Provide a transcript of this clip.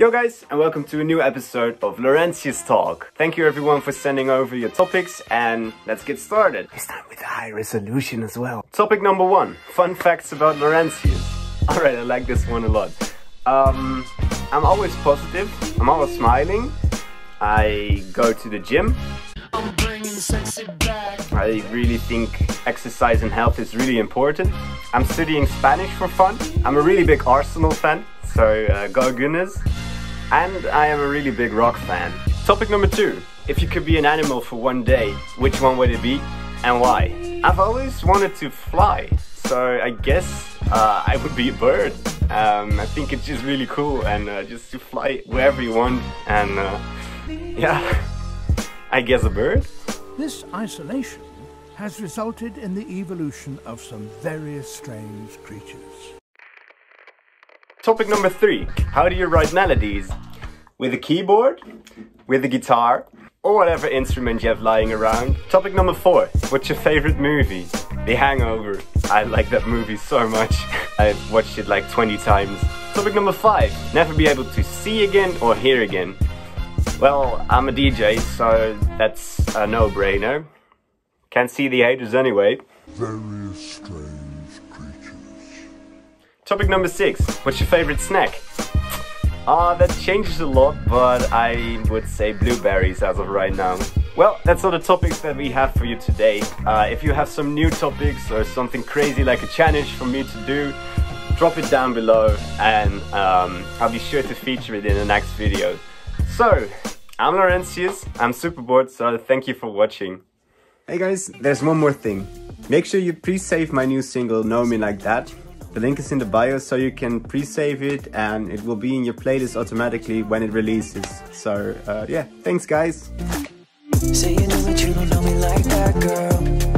Yo guys, and welcome to a new episode of Laurentius Talk. Thank you everyone for sending over your topics and let's get started. This time with a high resolution as well. Topic number one, fun facts about Laurentius. Alright, I like this one a lot. Um, I'm always positive, I'm always smiling, I go to the gym. I really think exercise and health is really important. I'm studying Spanish for fun. I'm a really big Arsenal fan, so uh, go Gunners and I am a really big rock fan. Topic number two. If you could be an animal for one day, which one would it be and why? I've always wanted to fly, so I guess uh, I would be a bird. Um, I think it's just really cool and uh, just to fly wherever you want and uh, yeah, I guess a bird. This isolation has resulted in the evolution of some very strange creatures. Topic number three. How do you write melodies? With a keyboard? With a guitar? Or whatever instrument you have lying around. Topic number four. What's your favorite movie? The Hangover. I like that movie so much. I've watched it like 20 times. Topic number five. Never be able to see again or hear again. Well, I'm a DJ, so that's a no-brainer. Can't see the haters anyway. Very strange. Topic number six. What's your favorite snack? Ah, uh, that changes a lot, but I would say blueberries as of right now. Well, that's all the topics that we have for you today. Uh, if you have some new topics or something crazy like a challenge for me to do, drop it down below and um, I'll be sure to feature it in the next video. So, I'm Laurentius, I'm super bored, so thank you for watching. Hey guys, there's one more thing. Make sure you pre-save my new single Know Me Like That the link is in the bio so you can pre-save it and it will be in your playlist automatically when it releases. So uh, yeah, thanks guys. You know